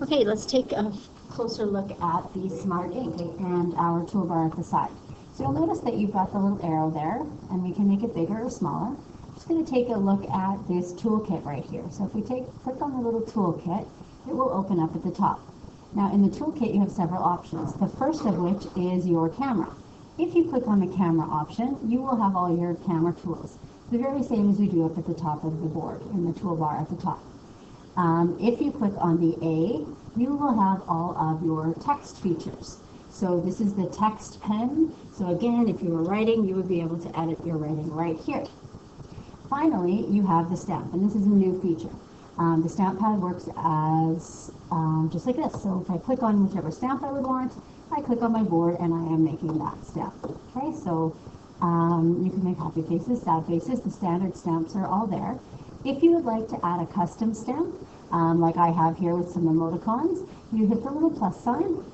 Okay, let's take a closer look at the Smart Ink and our toolbar at the side. So you'll notice that you've got the little arrow there, and we can make it bigger or smaller. I'm just going to take a look at this toolkit right here. So if we take click on the little toolkit, it will open up at the top. Now in the toolkit you have several options, the first of which is your camera. If you click on the camera option, you will have all your camera tools. The very same as we do up at the top of the board, in the toolbar at the top. Um, if you click on the A, you will have all of your text features. So this is the text pen. So again, if you were writing, you would be able to edit your writing right here. Finally, you have the stamp, and this is a new feature. Um, the stamp pad works as um, just like this. So if I click on whichever stamp I would want, I click on my board and I am making that stamp. Okay, so um, you can make happy faces, sad faces. The standard stamps are all there. If you would like to add a custom stamp, um, like I have here with some emoticons, you hit the little plus sign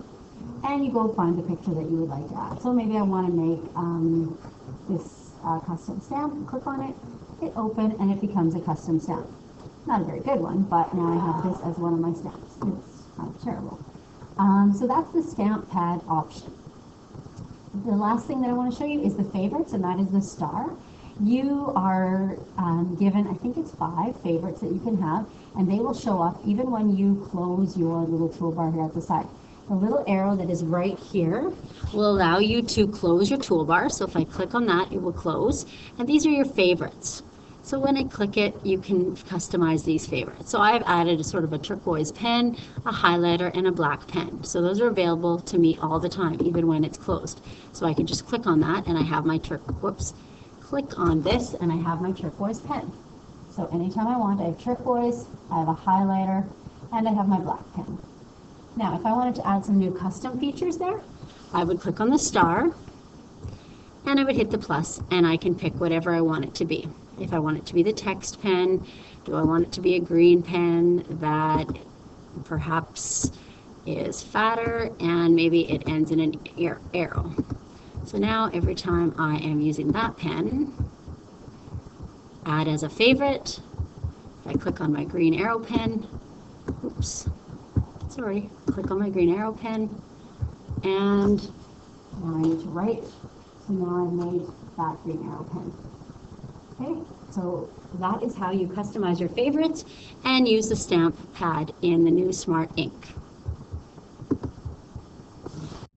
and you go find the picture that you would like to add. So maybe I want to make um, this uh, custom stamp, click on it, hit open, and it becomes a custom stamp. Not a very good one, but now I have this as one of my stamps. It's kind of terrible. Um, so that's the stamp pad option. The last thing that I want to show you is the favorites, and that is the star. You are um, given, I think it's five favorites that you can have, and they will show up even when you close your little toolbar here at the side. The little arrow that is right here will allow you to close your toolbar. So if I click on that, it will close. And these are your favorites. So when I click it, you can customize these favorites. So I've added a sort of a turquoise pen, a highlighter, and a black pen. So those are available to me all the time, even when it's closed. So I can just click on that and I have my turq, whoops, click on this and I have my turquoise pen. So anytime I want, I have turquoise, I have a highlighter, and I have my black pen. Now, if I wanted to add some new custom features there, I would click on the star and I would hit the plus and I can pick whatever I want it to be. If I want it to be the text pen, do I want it to be a green pen that perhaps is fatter and maybe it ends in an arrow. So now every time I am using that pen, add as a favorite, if I click on my green arrow pen, oops, sorry, click on my green arrow pen, and now I need to write, so now I've made that green arrow pen. Okay, so that is how you customize your favorites and use the stamp pad in the new Smart Ink.